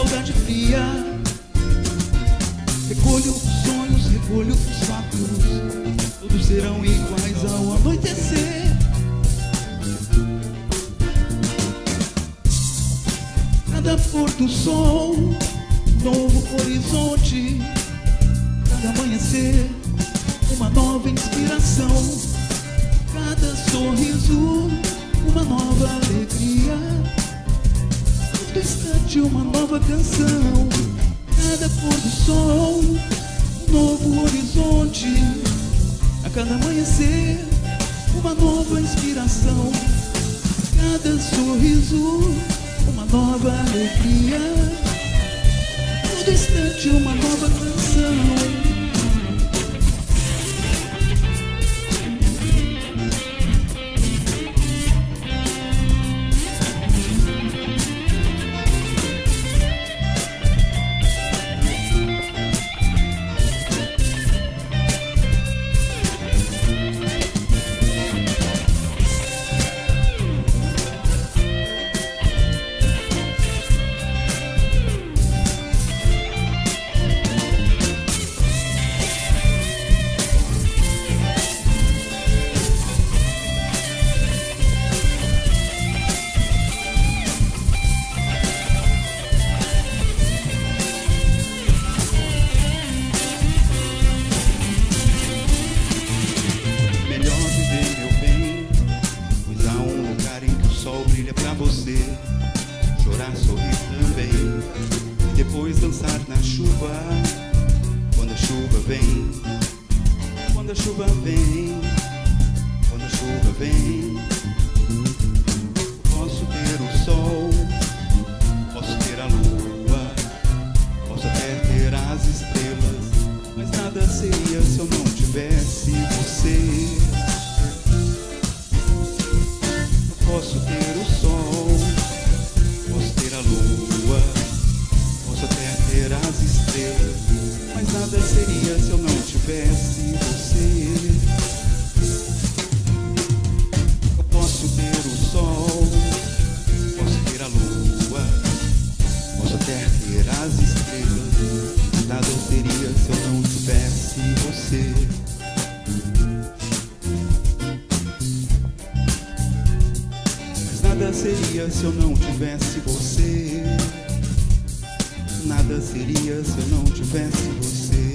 saudade fria. Recolho os sonhos, recolho os fatos. Todos serão iguais ao anoitecer. Cada pôr do sol, novo horizonte. Nova canção. Cada pôr do sol, um novo horizonte. A cada amanhecer, uma nova inspiração. Cada sorriso, uma nova alegria. Todo instante, uma nova canção. Chorar, sorrir também, e depois dançar na chuva. Quando a chuva vem, quando a chuva vem, quando a chuva vem. Posso ter o sol, posso ter a lua, posso até ter as estrelas, mas nada seria se eu não tivesse nada seria se eu não tivesse você. Mas nada seria se eu não tivesse você. Nada seria se eu não tivesse você.